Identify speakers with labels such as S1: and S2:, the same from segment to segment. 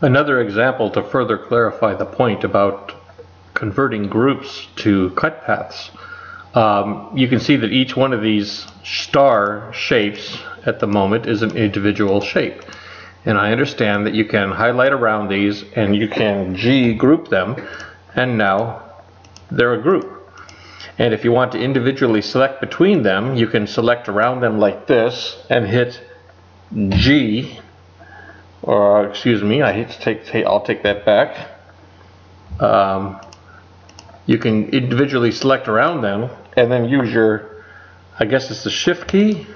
S1: Another example to further clarify the point about converting groups to cut paths. Um, you can see that each one of these star shapes at the moment is an individual shape. And I understand that you can highlight around these and you can G group them and now they're a group. And if you want to individually select between them, you can select around them like this and hit G, or excuse me, I hate to take, I'll take that back. Um, you can individually select around them and then use your, I guess it's the shift key?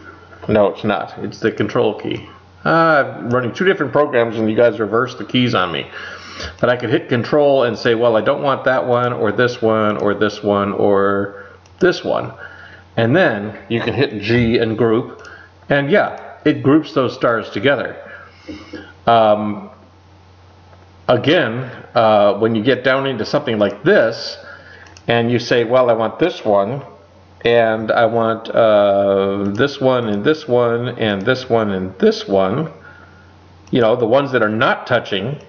S1: No, it's not. It's the control key. Uh, I'm running two different programs and you guys reverse the keys on me. But I could hit control and say, well, I don't want that one or this one or this one or this one. And then you can hit G and group. And yeah, it groups those stars together. Um, again, uh, when you get down into something like this, and you say, well, I want this one, and I want uh, this one and this one and this one and this one, you know, the ones that are not touching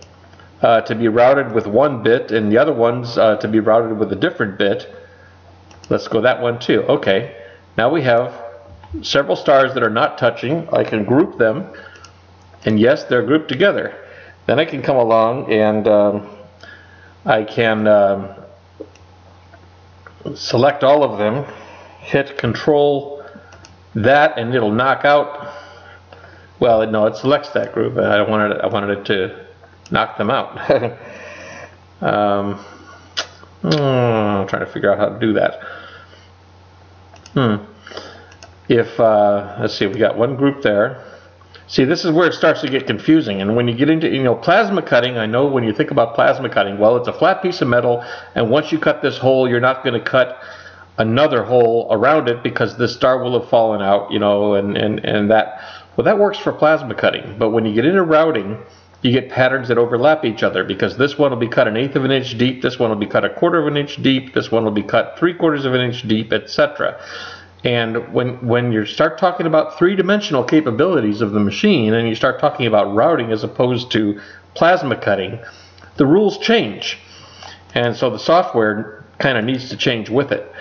S1: uh, to be routed with one bit and the other ones uh, to be routed with a different bit. Let's go that one too. Okay, now we have several stars that are not touching. I can group them, and yes, they're grouped together. Then I can come along and um, I can um, select all of them, hit control that, and it'll knock out. Well, no, it selects that group. I wanted it, I wanted it to knock them out. um, hmm, I'm trying to figure out how to do that. Hmm. If uh, let's see, we got one group there. See, this is where it starts to get confusing. And when you get into, you know, plasma cutting, I know when you think about plasma cutting, well, it's a flat piece of metal, and once you cut this hole, you're not going to cut another hole around it because the star will have fallen out, you know, and, and, and that, well, that works for plasma cutting. But when you get into routing, you get patterns that overlap each other because this one will be cut an eighth of an inch deep, this one will be cut a quarter of an inch deep, this one will be cut three quarters of an inch deep, etc. And when, when you start talking about three-dimensional capabilities of the machine and you start talking about routing as opposed to plasma cutting, the rules change. And so the software kind of needs to change with it.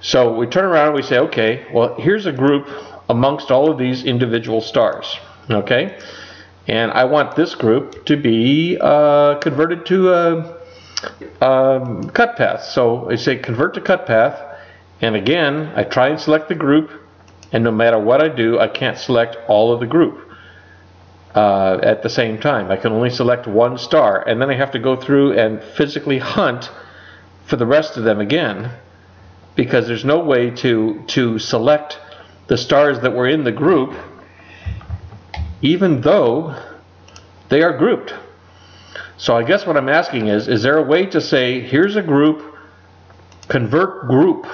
S1: So we turn around and we say, okay, well, here's a group amongst all of these individual stars. Okay? And I want this group to be uh, converted to a, a cut path. So I say convert to cut path and again, I try and select the group, and no matter what I do, I can't select all of the group uh, at the same time. I can only select one star, and then I have to go through and physically hunt for the rest of them again, because there's no way to, to select the stars that were in the group, even though they are grouped. So I guess what I'm asking is, is there a way to say, here's a group, convert group,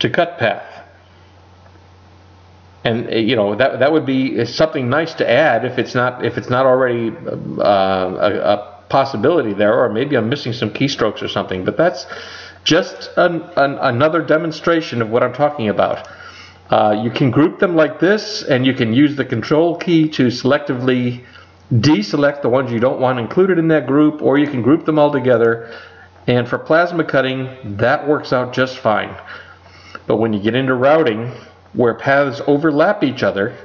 S1: to cut path. And uh, you know that that would be something nice to add if it's not if it's not already uh, a, a, possibility there, or maybe I'm missing some keystrokes or something. But that's just an, an, another demonstration of what I'm talking about. Uh, you can group them like this, and you can use the control key to selectively deselect the ones you don't want included in that group, or you can group them all together. And for plasma cutting, that works out just fine. But when you get into routing where paths overlap each other,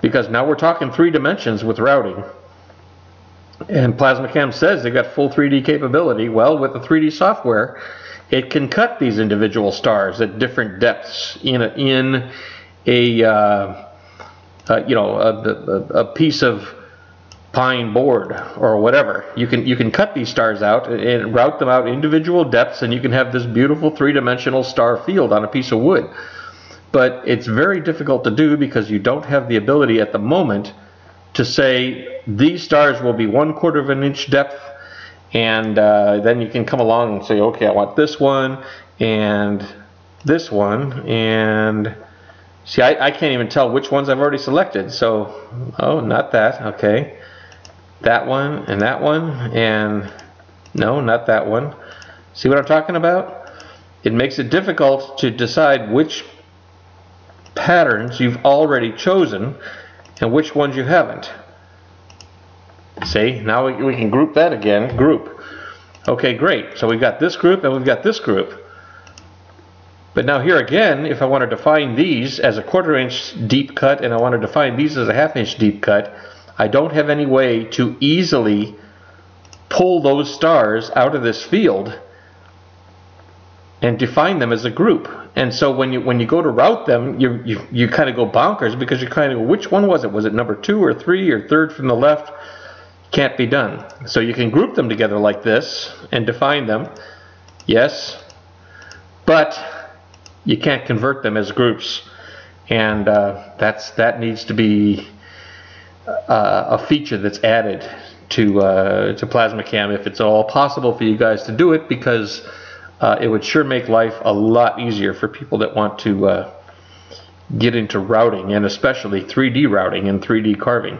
S1: because now we're talking three dimensions with routing, and PlasmaCam says they've got full 3D capability. Well, with the 3D software, it can cut these individual stars at different depths in a, in a uh, uh, you know a, a, a piece of pine board or whatever. You can you can cut these stars out and route them out individual depths and you can have this beautiful three-dimensional star field on a piece of wood. But it's very difficult to do because you don't have the ability at the moment to say these stars will be one quarter of an inch depth and uh, then you can come along and say okay I want this one and this one and see I, I can't even tell which ones I've already selected so oh not that okay that one and that one and no not that one see what I'm talking about it makes it difficult to decide which patterns you've already chosen and which ones you haven't See, now we, we can group that again, group. Okay, great. So we've got this group and we've got this group. But now here again, if I want to define these as a quarter inch deep cut and I want to define these as a half inch deep cut, I don't have any way to easily pull those stars out of this field and define them as a group. And so when you when you go to route them, you you, you kind of go bonkers because you kind of which one was it? Was it number two or three or third from the left? Can't be done. So you can group them together like this and define them. Yes, but you can't convert them as groups, and uh, that's that needs to be a feature that's added to uh, to PlasmaCam if it's all possible for you guys to do it because uh, it would sure make life a lot easier for people that want to uh, get into routing and especially 3D routing and 3D carving.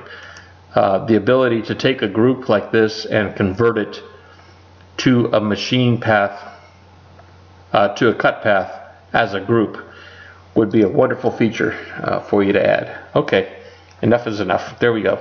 S1: Uh, the ability to take a group like this and convert it to a machine path, uh, to a cut path as a group would be a wonderful feature uh, for you to add. Okay, enough is enough. There we go.